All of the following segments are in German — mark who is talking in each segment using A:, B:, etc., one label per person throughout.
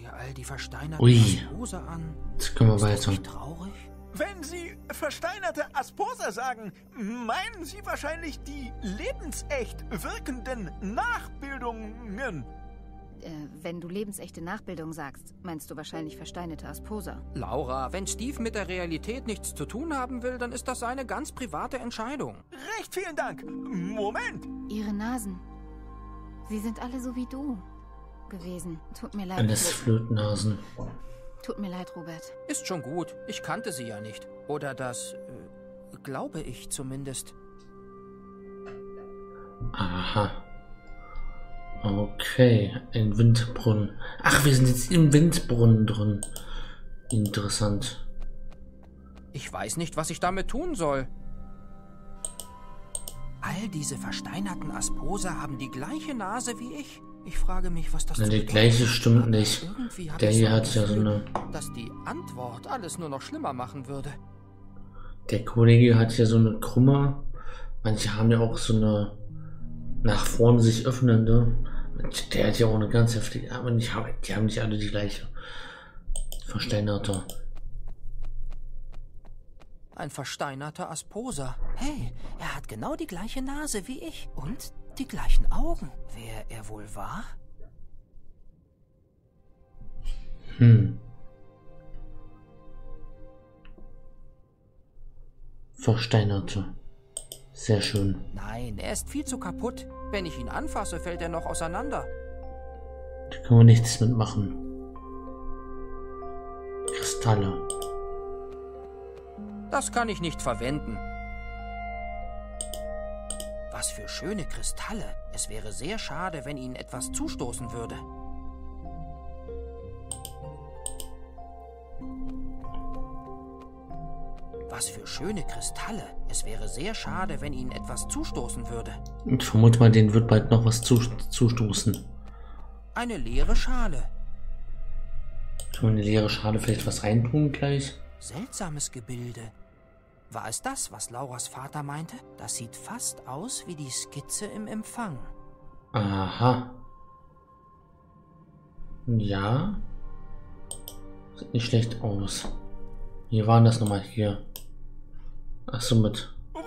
A: dir all die versteinerten
B: Ui.
A: Aspose an.
B: Jetzt können wir weiter.
A: traurig?
C: Wenn Sie versteinerte Asposa sagen, meinen Sie wahrscheinlich die lebensecht wirkenden Nachbildungen.
D: Äh, wenn du lebensechte Nachbildung sagst, meinst du wahrscheinlich versteinerte Asposa.
A: Laura, wenn Steve mit der Realität nichts zu tun haben will, dann ist das seine ganz private Entscheidung.
C: Recht vielen Dank. Moment.
D: Ihre Nasen. Sie sind alle so wie du gewesen. Tut mir leid.
B: Alles Flötennasen.
D: Tut mir leid, Robert.
A: Ist schon gut. Ich kannte sie ja nicht. Oder das äh, glaube ich zumindest.
B: Aha. Okay, ein Windbrunnen. Ach, wir sind jetzt im Windbrunnen drin. Interessant.
A: Ich weiß nicht, was ich damit tun soll. All diese versteinerten Asposa haben die gleiche Nase wie ich. Ich frage mich, was das
B: Na, die gleiche stimmt nicht. Der hier hat ja so eine.
A: Dass die Antwort alles nur noch schlimmer machen würde.
B: Der Kollege hat ja so eine Krumme. Manche haben ja auch so eine nach vorne sich öffnende. Der hat ja auch eine ganz heftige, aber nicht, die haben nicht alle die gleiche. Versteinerte.
A: Ein versteinerter Asposa. Hey, er hat genau die gleiche Nase wie ich. Und die gleichen Augen. Wer er wohl war?
B: Hm. Versteinerte. Sehr schön.
A: Nein, er ist viel zu kaputt. Wenn ich ihn anfasse, fällt er noch auseinander.
B: Da können wir nichts mitmachen. Kristalle.
A: Das kann ich nicht verwenden. Was für schöne Kristalle. Es wäre sehr schade, wenn ihnen etwas zustoßen würde. Was für schöne Kristalle. Es wäre sehr schade, wenn ihnen etwas zustoßen würde.
B: Ich vermute mal, denen wird bald noch was zu, zustoßen.
A: Eine leere Schale.
B: Können wir in die leere Schale vielleicht was reintun gleich?
A: Seltsames Gebilde. War es das, was Lauras Vater meinte? Das sieht fast aus wie die Skizze im Empfang.
B: Aha. Ja. Sieht nicht schlecht aus. Wie war das nochmal hier? Achso, mit.
C: Ruhe!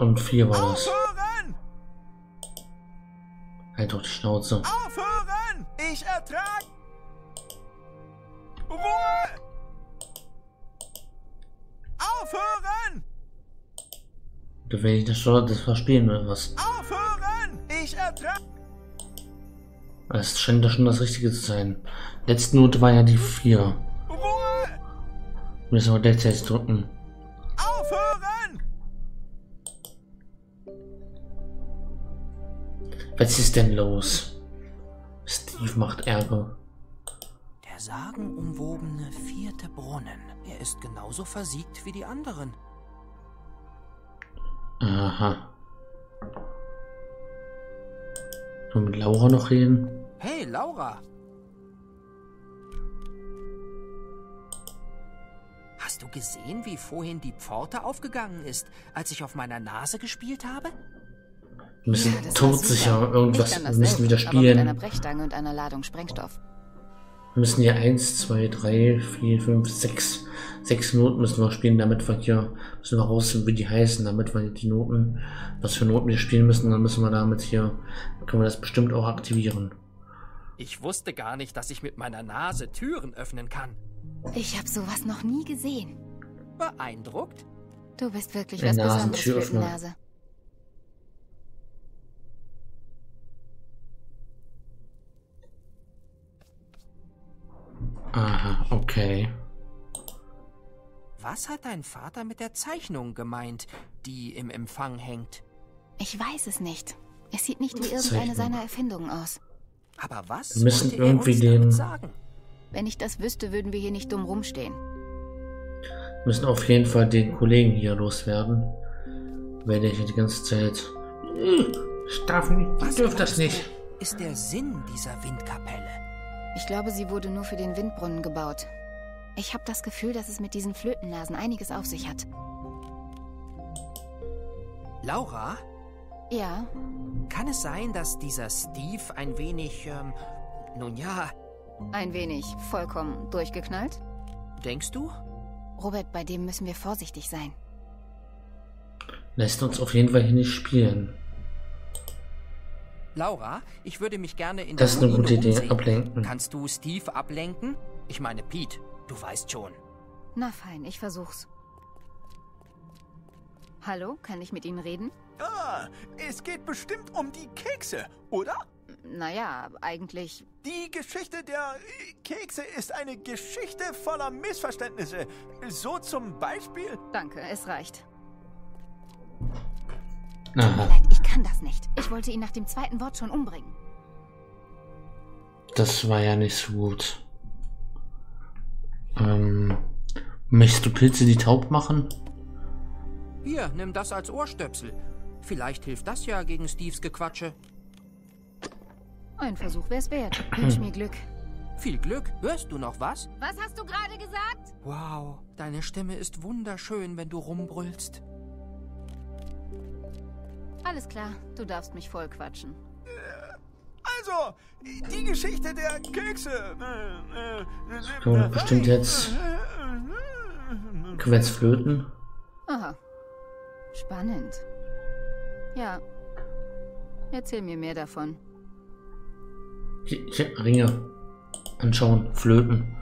B: Und vier war das. Halt doch die Schnauze.
C: Aufhören! Ich ertrag... Ruhe! Aufhören!
B: Da will ich das schon das verspielen oder was?
C: Aufhören! Ich ertrag...
B: Es scheint doch schon das Richtige zu sein. Letzte Note war ja die 4.
C: Ruhe!
B: Müssen wir gleichzeitig drücken.
C: Aufhören!
B: Was ist denn los? Steve macht Ärger.
A: Der sagenumwobene vierte Brunnen. Er ist genauso versiegt wie die anderen.
B: Aha. Wir mit Laura noch reden?
A: Hey, Laura! Hast du gesehen, wie vorhin die Pforte aufgegangen ist, als ich auf meiner Nase gespielt habe?
B: Wir müssen
D: Ja,
B: todsicher irgendwas wir müssen wieder
D: aber mit einer
B: spielen.
D: Brechstange und einer Ladung Sprengstoff.
B: Wir müssen hier 1, 2, 3, 4, 5, 6, 6 Noten müssen wir spielen, damit wir hier müssen wir rausfinden, wie die heißen, damit wir die Noten, was für Noten wir spielen müssen, dann müssen wir damit hier, können wir das bestimmt auch aktivieren.
A: Ich wusste gar nicht, dass ich mit meiner Nase Türen öffnen kann.
D: Ich habe sowas noch nie gesehen.
A: Beeindruckt?
D: Du bist wirklich
B: Ein
D: was Besonderes,
B: Nasentüröffner.
D: Flötennase.
B: Aha, okay.
A: Was hat dein Vater mit der Zeichnung gemeint, die im Empfang hängt?
D: Ich weiß es nicht. Es sieht nicht wie irgendeine
B: Zeichnung.
D: seiner Erfindungen aus.
A: Aber was
B: Wir müssen
A: wollte er
B: irgendwie
A: uns
B: den-
A: damit sagen?
D: Wenn ich das wüsste, würden wir hier nicht dumm rumstehen.
B: Wir müssen auf jeden Fall den Kollegen hier loswerden. Werde ich die ganze Zeit. Ich darf nicht, ich
A: Was
B: dürf das nicht.
A: Ist der Sinn dieser Windkapelle?
D: Ich glaube, sie wurde nur für den Windbrunnen gebaut. Ich habe das Gefühl, dass es mit diesen Flötennasen einiges auf sich hat.
A: Laura,
D: Ja,
A: Kann es sein, dass dieser Steve ein wenig, ähm, nun ja,
D: ein wenig vollkommen durchgeknallt.
A: denkst du?
D: Robert, bei dem müssen wir vorsichtig sein.
B: Lässt uns auf jeden Fall hier nicht spielen.
A: Laura, ich würde mich gerne in
B: Das ist
A: der
B: eine gute Idee.
A: umsehen.
B: Ablenken.
A: Kannst du Steve ablenken? Ich meine Pete, du weißt schon.
D: Na fein, ich versuch's. Hallo, kann ich mit Ihnen reden?
C: Ah, es geht bestimmt um die Kekse, oder?
D: Naja, eigentlich.
C: Die Geschichte der äh, Kekse ist eine Geschichte voller Missverständnisse. So zum Beispiel.
D: Danke, es reicht.
B: Aha,
D: Leid, ich kann das nicht. Ich wollte ihn nach dem zweiten Wort schon umbringen.
B: das war ja nicht so gut. Ähm, möchtest du Pilze die taub machen?
A: Hier, nimm das als Ohrstöpsel. Vielleicht hilft das ja gegen Steves Gequatsche.
D: Ein Versuch wär's wert. Wünsch mir Glück.
A: Viel Glück. Hörst du noch was?
D: Was hast du gerade gesagt?
A: Wow, deine Stimme ist wunderschön, wenn du rumbrüllst.
D: Alles klar, du darfst mich voll quatschen.
C: Also, die Geschichte der Kekse. Äh, äh,
B: doch bestimmt jetzt. Können wir jetzt flöten?
D: Aha. Spannend. Ja. Erzähl mir mehr davon.
B: Ringe. Anschauen, flöten.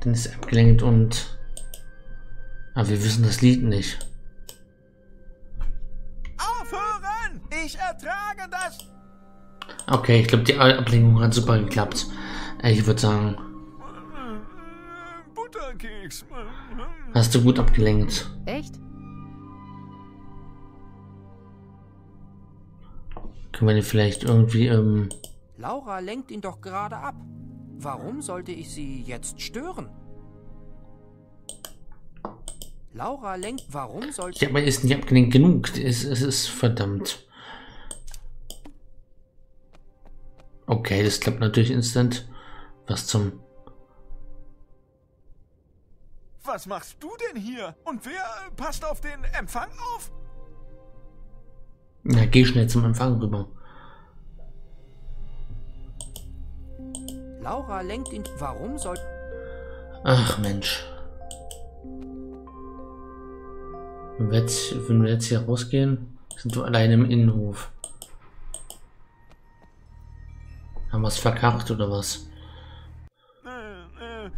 B: Dann ist er abgelenkt und. Aber wir wissen das Lied nicht.
C: Aufhören! Ich ertrage das.
B: Okay, ich glaube, die Ablenkung hat super geklappt. Äh, Ich würde sagen,
C: Butterkeks.
B: hast du gut abgelenkt.
D: Echt?
B: Können wir den vielleicht irgendwie, ähm,
A: Laura lenkt ihn doch gerade ab. Warum sollte ich sie jetzt stören? Laura lenkt. Warum sollte.
B: Ja, aber er ist nicht abgelenkt genug. Es, es ist verdammt. Okay, das klappt natürlich instant. Was zum.
C: Was machst du denn hier? Und wer äh, passt auf den Empfang auf?
B: Na, geh schnell zum Empfang rüber.
A: Laura lenkt ihn. Warum soll.
B: Ach Mensch. Wenn wir jetzt, wenn wir jetzt hier rausgehen, sind wir alleine im Innenhof. Haben wir es verkackt oder was?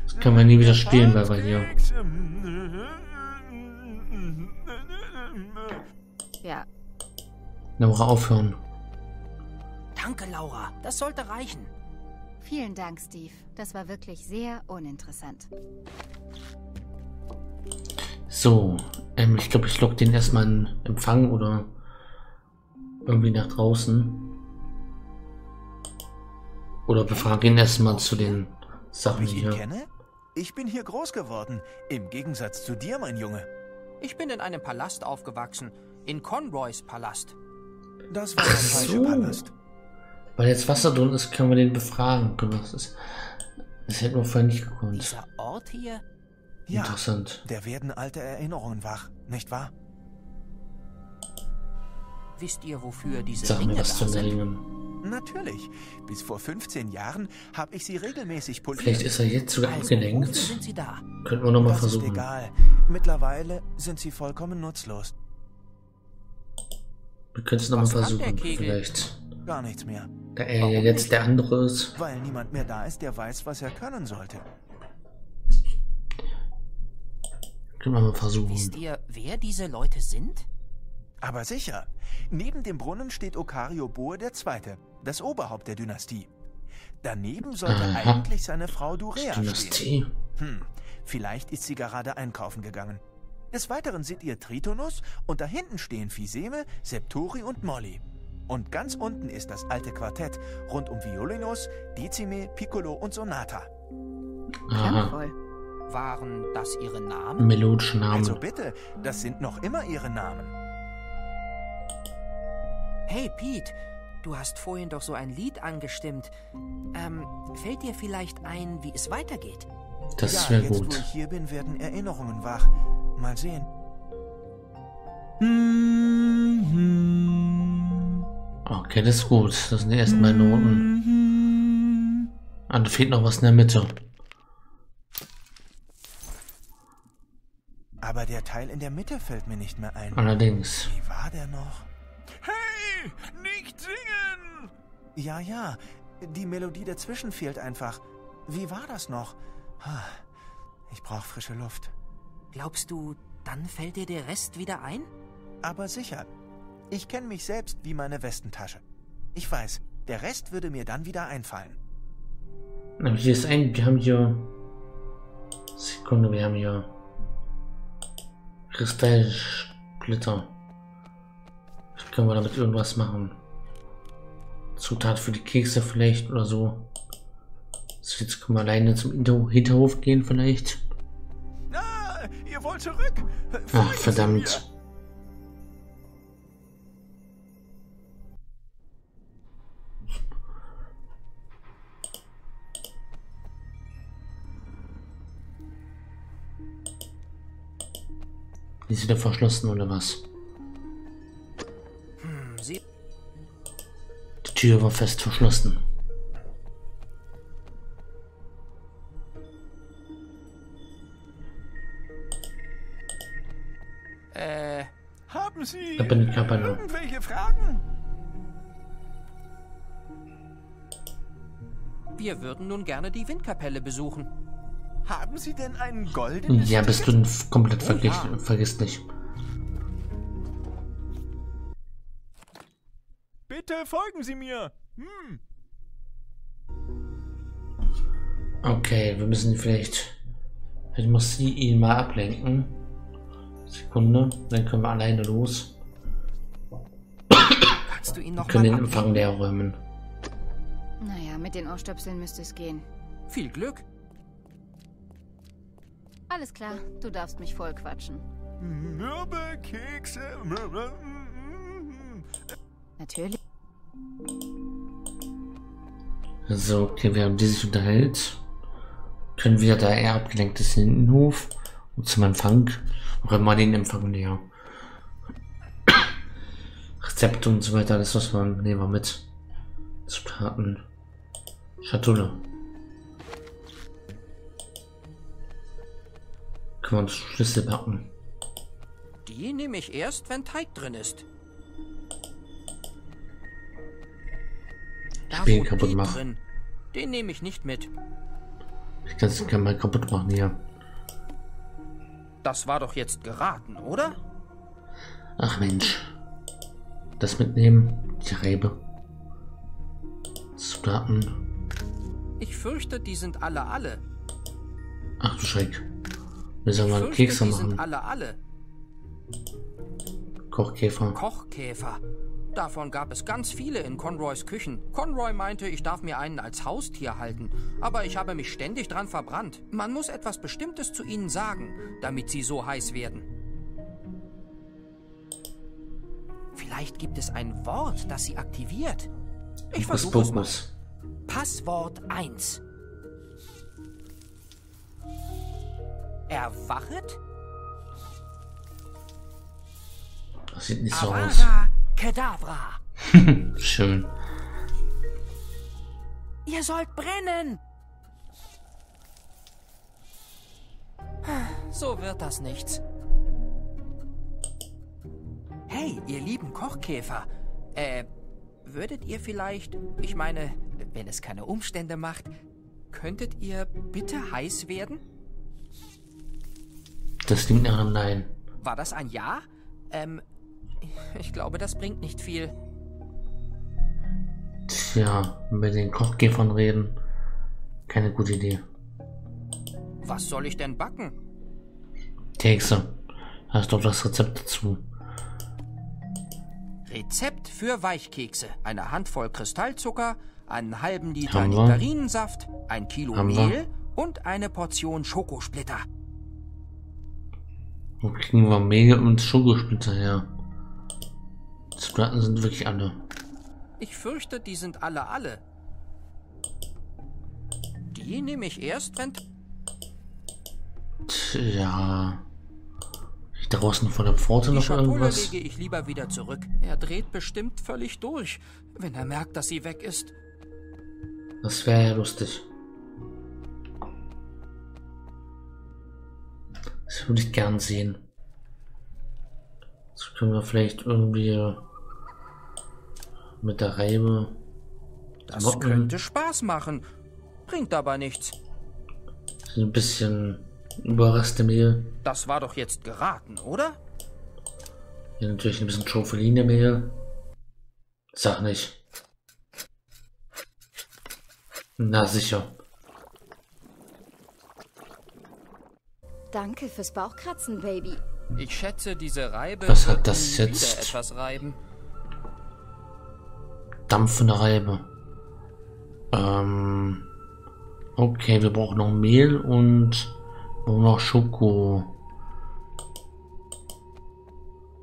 C: Das
B: kann man nie wieder spielen, weil wir hier-
D: Ja.
B: Laura aufhören.
A: Danke, Laura. Das sollte reichen.
D: Vielen Dank, Steve. Das war wirklich sehr uninteressant.
B: So, ähm, ich glaube, ich lock den erstmal in Empfang oder irgendwie nach draußen. Oder befrage ihn erstmal zu den Sachen
C: ich
B: hier.
C: kenne? Ich bin hier groß geworden. Im Gegensatz zu dir, mein Junge.
A: Ich bin in einem Palast aufgewachsen. In Conroys Palast.
C: Das war der falsche
B: so.
C: Palast.
B: Weil jetzt Wasser drin ist, können wir den befragen. Das, ist, das hätten wir vorher nicht gekonnt.
A: Dieser Ort hier?
C: Ja,
B: Interessant.
C: der werden alte Erinnerungen wach, nicht wahr?
A: Wisst ihr, wofür diese
B: Sag
A: Ringe
B: mir
A: da
B: was zu den
A: sind?
B: Ringen.
C: Natürlich. Bis vor 15 Jahren habe ich sie regelmäßig poliert.
B: Vielleicht ist er jetzt sogar
A: Also,
B: abgelenkt.
A: sind sie da?
B: Könnten wir nochmal
C: das ist
B: versuchen.
C: egal. Mittlerweile sind sie vollkommen nutzlos.
B: Wir können es nochmal versuchen. Vielleicht.
C: Gar nichts mehr.
B: Da er ja
A: Warum
B: jetzt
A: nicht?
B: der andere ist.
C: Weil niemand mehr da ist, der weiß, was er können sollte.
B: Können wir mal
A: Wisst
B: versuchen.
A: ihr, wer diese Leute sind?
C: Aber sicher. Neben dem Brunnen steht Okario Boe II., das Oberhaupt der Dynastie. Daneben sollte
B: Aha.
C: eigentlich seine Frau Durea stehen.
B: Dynastie.
C: Hm, vielleicht ist sie gerade einkaufen gegangen. Des Weiteren seht ihr Tritonus und da hinten stehen Fiseme, Septori und Molly. Und ganz unten ist das alte Quartett rund um Violinus, Decime, Piccolo und Sonata.
B: Aha.
D: Klangvoll.
A: Waren das ihre Namen?
B: Melodische Namen.
C: Also bitte, das sind noch immer ihre Namen.
A: Hey, Pete, du hast vorhin doch so ein Lied angestimmt. Ähm, fällt dir vielleicht ein, wie es weitergeht?
B: das
C: ja,
B: wäre
C: jetzt wo
B: gut.
C: ich hier bin, werden Erinnerungen wach. Mal sehen.
B: Okay, das ist gut. Das sind die ersten beiden Noten. Ah, da fehlt noch was in der Mitte.
C: Aber der Teil in der Mitte fällt mir nicht mehr ein.
B: Allerdings.
C: Wie war der noch? Hey, nicht singen! Ja, ja, die Melodie dazwischen fehlt einfach. Wie war das noch? Ich brauche frische Luft.
A: Glaubst du, dann fällt dir der Rest wieder ein?
C: Aber sicher. Ich kenne mich selbst wie meine Westentasche. Ich weiß, der Rest würde mir dann wieder einfallen.
B: Aber hier ist ein, wir haben hier. Sekunde, wir haben hier. Kristallsplitter. Vielleicht können wir damit irgendwas machen. Zutat für die Kekse vielleicht oder so. So, jetzt können wir alleine zum Hinter Hinterhof gehen vielleicht.
C: Ah, ihr wollt zurück?
B: Ach, verdammt. Ist wieder verschlossen oder was?
A: Hm.
B: Die Tür war fest verschlossen.
A: Äh.
C: Haben Sie
B: Da bin ich
C: irgendwelche Fragen?
A: wir würden nun gerne die Windkapelle besuchen.
C: Haben Sie denn einen goldenen
B: Ja, bist du komplett
A: Oh,
B: vergiss
A: ja.
B: vergesslich.
C: Bitte folgen Sie mir. Hm.
B: Okay, wir müssen vielleicht. Vielleicht muss sie ihn mal ablenken. Sekunde, dann können wir alleine los.
A: Kannst du ihn
B: Wir
A: noch
B: können den Empfang leer räumen.
D: Naja, mit den Ohrstöpseln müsste es gehen.
A: Viel Glück.
D: Alles klar, du darfst mich voll quatschen.
C: Mürbekekse. Mürbe.
D: Natürlich.
B: So, okay, während die sich unterhält, können wir, da er abgelenkt ist, in den Hof und zum Empfang räumen wir den Empfang leer. Rezepte und so weiter, alles was wir nehmen wir mit. Zutaten. Schatulle. Können wir uns Schlüssel backen.
A: Die nehme ich erst, wenn Teig drin ist. Da wohnt
B: kaputt machen.
A: drin. Den nehme ich nicht mit.
B: Ich kann es mal kaputt machen hier.
A: Das war doch jetzt geraten, oder?
B: Ach Mensch. Das mitnehmen. Die Reibe. Zutaten.
A: Ich fürchte, die sind alle alle.
B: Ach du Schreck. Wir sollen
A: Ich
B: mal Kekse machen.
A: alle alle.
B: Kochkäfer.
A: Kochkäfer. Davon gab es ganz viele in Conroys Küchen. Conroy meinte, ich darf mir einen als Haustier halten, aber ich habe mich ständig dran verbrannt. Man muss etwas Bestimmtes zu ihnen sagen, damit sie so heiß werden. Vielleicht gibt es ein Wort, das sie aktiviert. Ich versuche es mal. Passwort 1. Erwachet?
B: Das sieht nicht so aus.
A: Kedavra.
B: Schön.
A: Ihr sollt brennen! So wird das nichts. Hey, ihr lieben Kochkäfer. Äh, würdet ihr vielleicht, ich meine, wenn es keine Umstände macht, könntet ihr bitte heiß werden?
B: Das klingt nach einem Nein.
A: War das ein Ja? Ähm, ich glaube, das bringt nicht viel.
B: Tja, mit den Kochkäfern reden. Keine gute Idee.
A: Was soll ich denn backen?
B: Kekse. Hast doch das Rezept dazu.
A: Rezept für Weichkekse. Eine Handvoll Kristallzucker, einen halben Liter. Nektarinensaft, ein Kilo
B: Haben wir.
A: Mehl und eine Portion Schokosplitter.
B: Wo kriegen wir Mehl und Schokosplitter her? Zutaten sind wirklich alle.
A: Ich fürchte, die sind alle alle. Die nehme ich erst, wenn...
B: Tja. Ich Draußen vor der Pforte
A: Die
B: noch
A: Schatulle
B: irgendwas?
A: lege ich lieber wieder zurück. Er dreht bestimmt völlig durch, wenn er merkt, dass sie weg ist.
B: Das wäre ja lustig. Das würde ich gern sehen. Das können wir vielleicht irgendwie mit der Reibe.
A: Das
B: Motten
A: könnte Spaß machen. Bringt aber nichts.
B: ein bisschen überraschte Mehl.
A: Das war doch jetzt geraten, oder?
B: Hier natürlich ein bisschen Tropheline Mehl. Sag nicht. Na sicher.
E: Danke fürs Bauchkratzen, Baby.
A: Ich schätze, diese Reibe
B: Was hat das jetzt?
A: etwas reiben.
B: Dampfende Reibe. Ähm. Okay, wir brauchen noch Mehl und brauchen noch Schoko.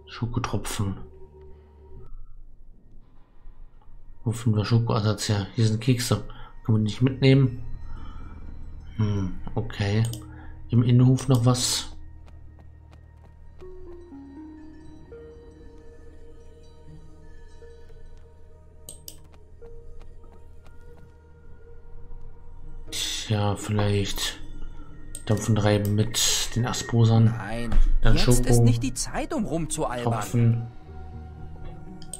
B: Schokotropfen. Wo finden wir Schokoersatz her? Hier sind Kekse. Können wir nicht mitnehmen? Hm, okay. Im Innenhof noch was? Tja, vielleicht Dampfen reiben mit den Asposern.
A: Nein,
B: Dann
A: jetzt
B: Schoko.
A: ist nicht die Zeit, um rumzualbern.
B: Tropfen.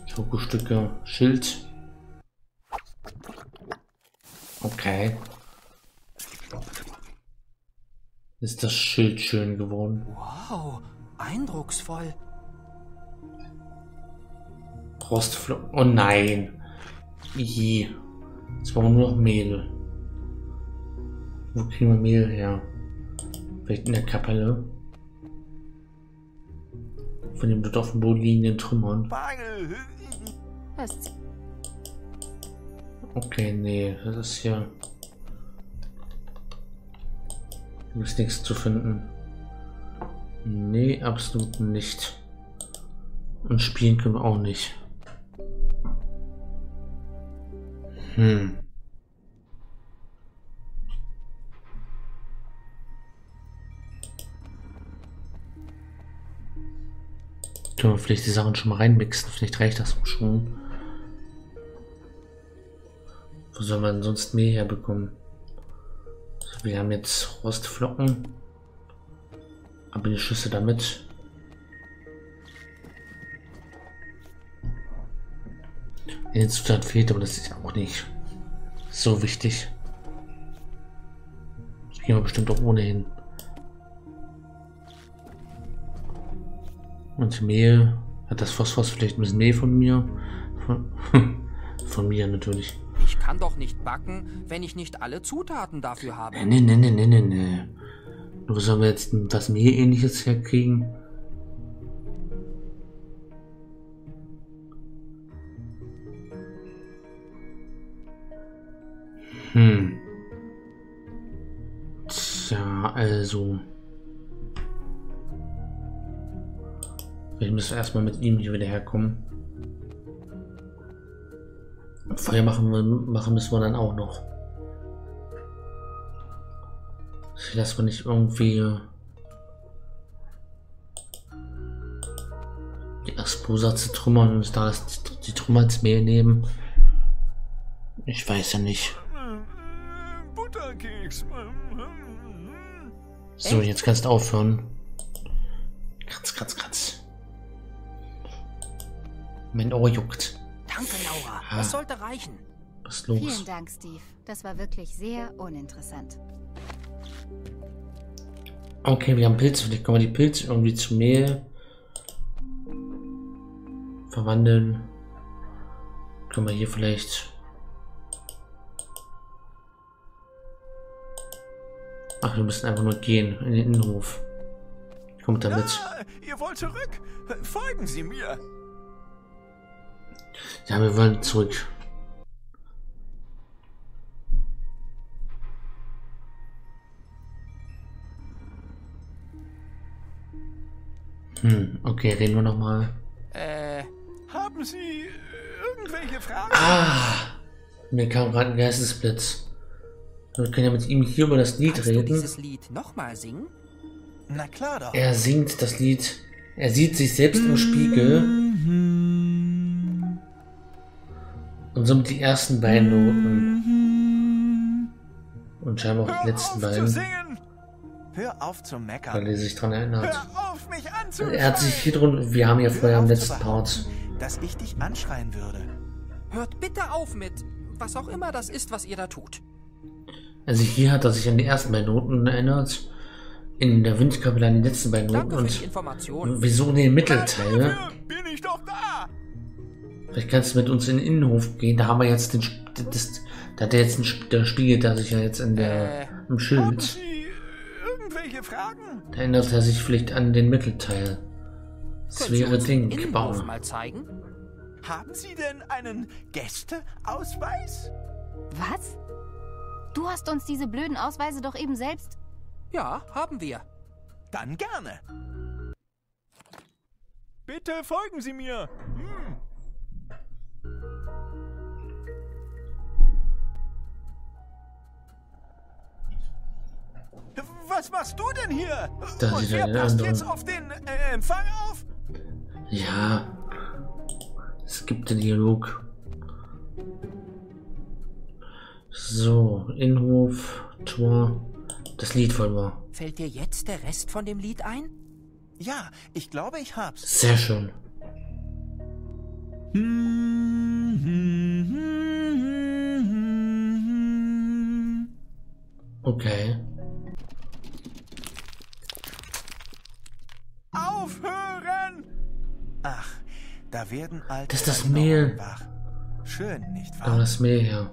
B: Schokostücke. Schild. Okay. Ist das Schild schön geworden?
A: Wow, eindrucksvoll.
B: Rostflocken. Oh nein. I. Jetzt brauchen wir nur noch Mehl. Wo kriegen wir Mehl her? Vielleicht in der Kapelle? Von dem dort auf dem Boden liegenden Trümmern. Okay, nee, das ist hier. Ist nichts zu finden. Nee, absolut nicht. Und spielen können wir auch nicht. Hm. Können wir vielleicht die Sachen schon mal reinmixen? Vielleicht reicht das schon. Wo soll man sonst mehr herbekommen? Wir haben jetzt Rostflocken. Aber die Schüsse damit. Eine Zutat fehlt, aber das ist auch nicht so wichtig. Das gehen wir bestimmt auch ohnehin. Und Mehl. Hat das Phosphor vielleicht ein bisschen Mehl von mir? Von, von mir natürlich.
A: Ich kann doch nicht backen, wenn ich nicht alle Zutaten dafür habe.
B: Nee, nee, nee, nee, nee, nee. Nur sollen wir jetzt was Mehl-ähnliches herkriegen? Hm. Tja, also. Wir müssen erstmal mit ihm hier wieder herkommen. Feuer machen, wir, machen müssen wir dann auch noch. Dass wir nicht irgendwie die Asposa zertrümmern und da die Trümmer als Mehl nehmen. Ich weiß ja nicht.
C: Butterkeks.
B: So, jetzt kannst du aufhören. Kratz, kratz, kratz. Mein Ohr juckt.
A: Laura.
B: Ah.
A: Das sollte reichen.
B: Was ist los?
D: Vielen Dank, Steve. Das war wirklich sehr uninteressant.
B: Okay, wir haben Pilze. Vielleicht können wir die Pilze irgendwie zu Mehl verwandeln. Können wir hier vielleicht. Ach, wir müssen einfach nur gehen in den Innenhof. Kommt damit.
C: Ah, ihr wollt zurück? Folgen Sie mir.
B: Ja, wir wollen zurück. Hm, okay, reden wir nochmal.
A: Äh,
C: Haben Sie äh, irgendwelche Fragen?
B: Ah, mir kam gerade ein Geistesblitz. Wir können ja mit ihm hier über das Lied
A: kannst du
B: reden.
A: dieses Lied nochmal singen?
C: Na klar doch.
B: Er singt das Lied Er sieht sich selbst im Spiegel. Und somit die ersten beiden Noten. Und scheinbar auch die letzten beiden.
C: Hör auf zu meckern.
B: Weil er sich dran erinnert.
C: Hör auf, mich anzuschreien.
B: Er hat sich hier drin. Wir haben ja vorher im letzten Part.
C: Dass ich dich anschreien würde.
A: Hört bitte auf mit, was auch immer das ist, was ihr da tut.
B: Also hier hat er sich an die ersten beiden Noten erinnert. In der Windkapelle an die letzten beiden Noten.
A: Danke für die
B: Und wieso in den Mittelteil?
C: Dafür bin ich doch da.
B: Vielleicht kannst du mit uns in den Innenhof gehen. Da haben wir jetzt den. Sp- Das, da hat er jetzt einen, Sp- der spiegelt da sich ja jetzt in der,
A: Äh,
B: im
C: Haben
B: Schild.
C: Sie irgendwelche Fragen?
B: Da erinnert er sich vielleicht an den Mittelteil. Das
A: Können Sie
B: wäre Ding.
A: Mal zeigen?
C: Haben Sie denn einen Gästeausweis?
D: Was? Du hast uns diese blöden Ausweise doch eben selbst.
A: Ja, haben wir.
C: Dann gerne. Bitte folgen Sie mir. Hm. Was machst du denn hier?
B: Da
C: Und wer
B: er
C: passt
B: anderen.
C: jetzt auf den äh, Empfang auf?
B: Ja. Es gibt den Dialog. So, Innenhof, Tor. Das Lied wollen wir.
A: Fällt dir jetzt der Rest von dem Lied ein?
C: Ja, ich glaube, ich hab's.
B: Sehr schön. Okay.
C: Aufhören! Ach, da werden alte
B: Das ist das Mehl.
C: wach. Schön, nicht wahr?
B: das Meer her.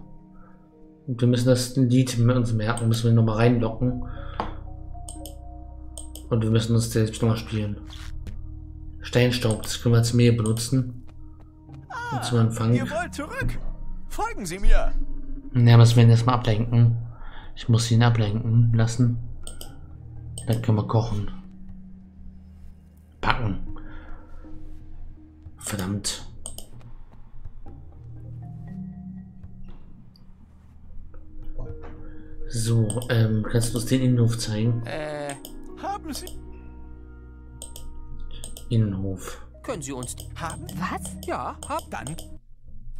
B: Und wir müssen das Lied mit uns merken, müssen wir nochmal reinlocken. Und wir müssen uns selbst nochmal spielen. Steinstaub, das können wir als Mehl benutzen. Und zum Anfang.
C: Ihr wollt zurück? Folgen Sie mir!
B: Ja, müssen wir ihn erstmal ablenken. Ich muss ihn ablenken lassen. Dann können wir kochen. Packen. Verdammt. So, ähm, kannst du uns den Innenhof zeigen?
A: Äh,
C: Haben Sie.
B: Innenhof.
A: können Sie uns...
C: Haben?
D: Was?
A: Ja, haben.
C: Dann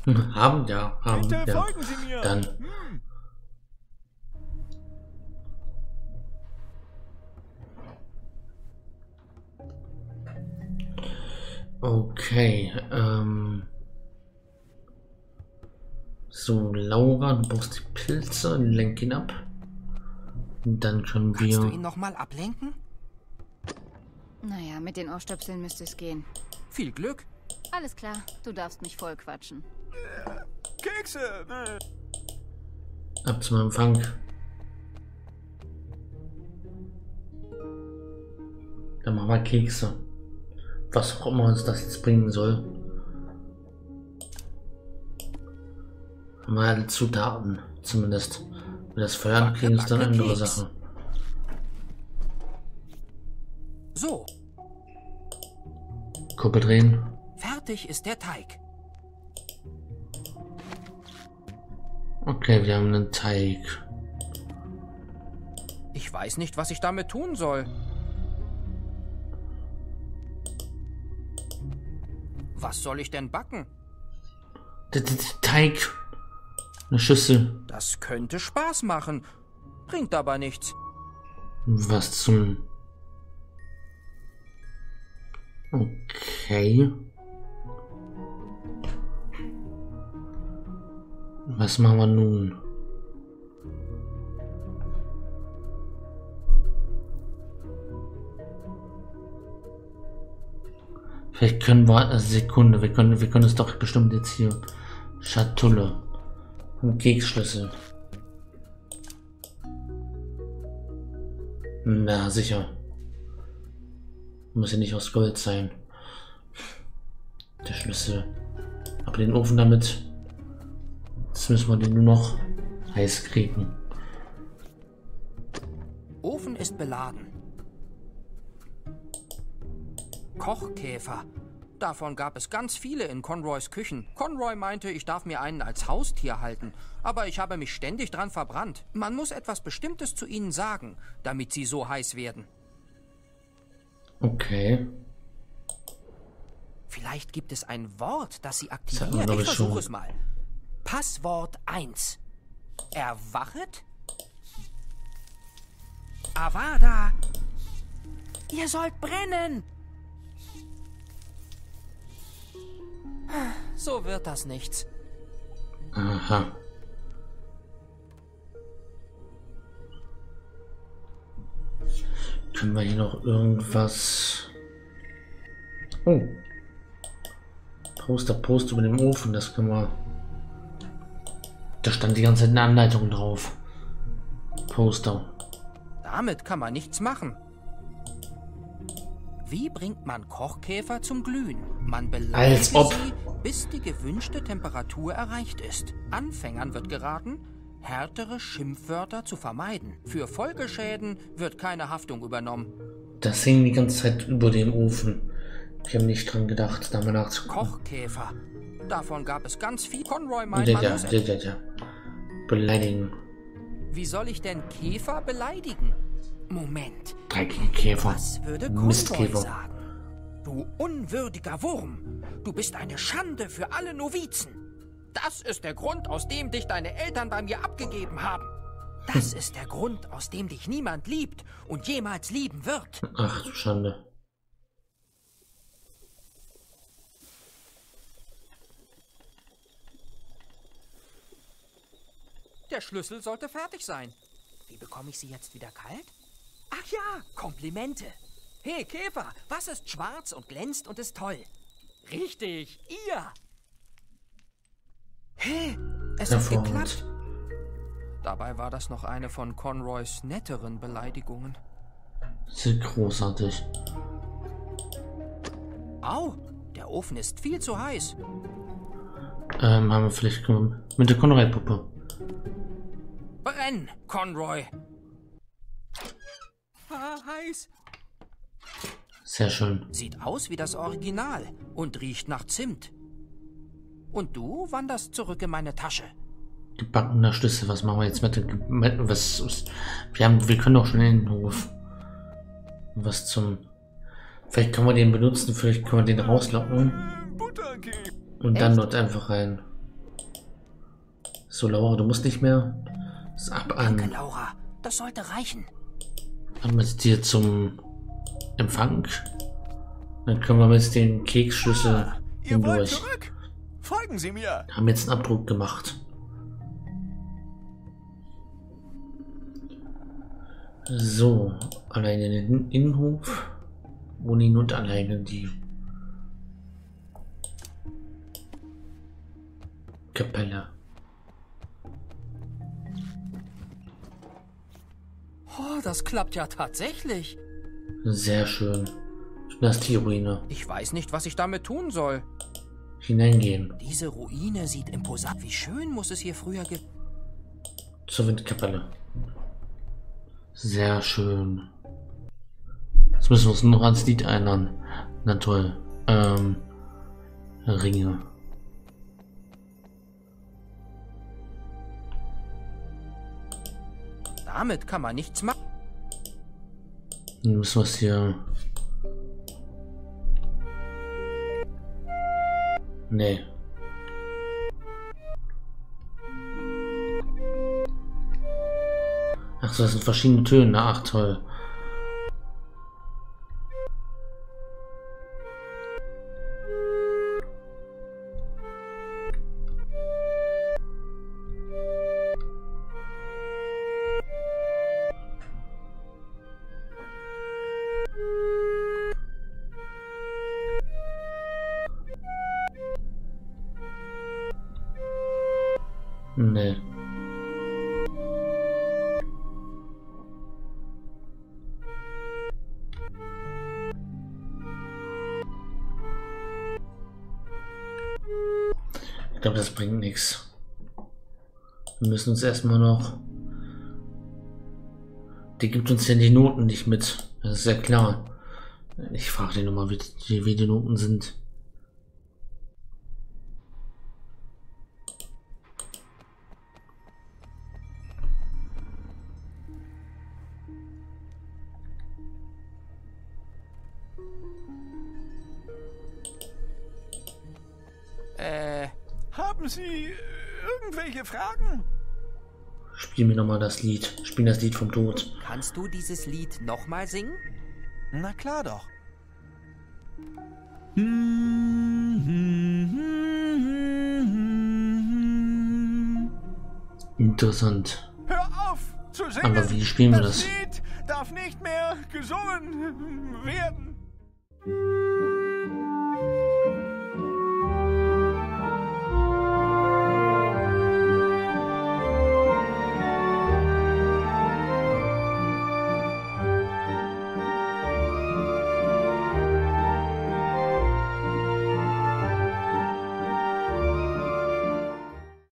B: Hm, Haben, ja, haben,
C: bitte
B: ja.
C: folgen Sie mir!
B: Dann.
C: Hm.
B: Okay, ähm. So, Laura, du brauchst die Pilze, lenk ihn ab. Und dann können
A: Kannst du
B: wir.
A: ihn nochmal ablenken?
D: Naja, mit den Ohrstöpseln müsste es gehen.
A: Viel Glück.
D: Alles klar, du darfst mich voll quatschen.
C: Kekse!
B: Ab zum Empfang. Dann machen wir Kekse. Was auch immer uns das jetzt bringen soll. Wir alle Zutaten, zumindest. Wenn das Feuer kriegen, ist dann eine andere. Sache.
A: So,
B: Kuppel drehen.
A: fertig ist der Teig.
B: Okay, wir haben einen Teig.
A: Ich weiß nicht, was ich damit tun soll. Was soll ich denn backen?
B: Teig. Eine Schüssel.
A: Das könnte Spaß machen. Bringt aber nichts.
B: Was zum... Okay. Was machen wir nun? Vielleicht können wir... Eine Sekunde, wir können, wir können es doch bestimmt jetzt hier... Schatulle. Und Keksschlüssel. Na, sicher. Muss ja nicht aus Gold sein. Der Schlüssel. Aber den Ofen damit. Jetzt müssen wir den nur noch heiß kriegen.
A: Ofen ist beladen. Kochkäfer. Davon gab es ganz viele in Conroys Küchen. Conroy meinte, ich darf mir einen als Haustier halten, aber ich habe mich ständig dran verbrannt. Man muss etwas Bestimmtes zu ihnen sagen, damit sie so heiß werden.
B: Okay.
A: Vielleicht gibt es ein Wort, das sie aktiviert. Ich versuche es mal. Passwort 1. Erwachet? Avada! Ihr sollt brennen! So wird das nichts.
B: Aha. Können wir hier noch irgendwas... Oh. Poster, Poster über dem Ofen, das können wir... Da stand die ganze Zeit eine Anleitung drauf. Poster.
A: Damit kann man nichts machen. Wie bringt man Kochkäfer zum Glühen? Man beleidigt sie, bis die gewünschte Temperatur erreicht ist. Anfängern wird geraten, härtere Schimpfwörter zu vermeiden. Für Folgeschäden wird keine Haftung übernommen.
B: Das hing die ganze Zeit über dem Ofen. Ich habe nicht dran gedacht, da mal nachzugucken.
A: Kochkäfer. Davon gab es ganz viel. Conroy meint,
B: Ja, ja, ja, ja, ja. Beleidigen.
A: Wie soll ich denn Käfer beleidigen? Moment.
B: Dreckige Käfer.
A: Was würde
B: Mistkäfer.
A: sagen? Du unwürdiger Wurm! Du bist eine Schande für alle Novizen! Das ist der Grund, aus dem dich deine Eltern bei mir abgegeben haben. Das ist der Grund, aus dem dich niemand liebt und jemals lieben wird.
B: Ach du Schande.
A: Der Schlüssel sollte fertig sein. Wie bekomme ich sie jetzt wieder kalt? Ach ja, Komplimente. Hey Käfer, was ist schwarz und glänzt und ist toll? Richtig, ihr. Hey, es hat geklappt. Dabei war das noch eine von Conroys netteren Beleidigungen.
B: Sehr großartig.
A: Au, der Ofen ist viel zu heiß.
B: Ähm, haben wir vielleicht mit der Konrad-Puppe.
A: Brenn, Conroy. Ah, heiß.
B: Sehr schön.
A: Sieht aus wie das Original und riecht nach Zimt. Und du wanderst zurück in meine Tasche.
B: Gebackener Schlüssel, was machen wir jetzt mit dem... Was, was, wir, haben, wir können doch schon in den Hof. Was zum... Vielleicht können wir den benutzen, vielleicht können wir den rauslocken und dann
A: Echt?
B: dort einfach rein. So, Laura, du musst nicht mehr. Das ab
A: Danke,
B: an,
A: Laura. Das sollte reichen.
B: An mit dir zum Empfang. Dann können wir mit dem Keksschlüssel
C: wollt
B: hindurch.
C: Folgen Sie mir.
B: Haben jetzt einen Abdruck gemacht. So, alleine in den Innenhof. Wohnen und alleine die Kapelle.
A: Oh, das klappt ja tatsächlich.
B: Sehr schön. Das ist die Ruine.
A: Ich weiß nicht, was ich damit tun soll.
B: Hineingehen.
A: Diese Ruine sieht imposant. Wie schön muss es hier früher ge...
B: Zur Windkapelle. Sehr schön. Jetzt müssen wir uns noch ans Lied erinnern. Na toll. Ähm, Ringe.
A: Damit kann man nichts machen.
B: Dann müssen wir es hier. Nee. Ach so, das sind verschiedene Töne. Ach toll. Müssen uns erstmal noch. Die gibt uns ja die Noten nicht mit. Das ist ja klar. Ich frage den nochmal, wie, wie die Noten sind.
C: Haben Sie irgendwelche Fragen?
B: Spiel mir nochmal das Lied. Spiel das Lied vom Tod.
A: Kannst du dieses Lied nochmal singen?
C: Na klar doch.
B: Interessant.
C: Hör auf zu singen!
B: Aber wie spielen wir das?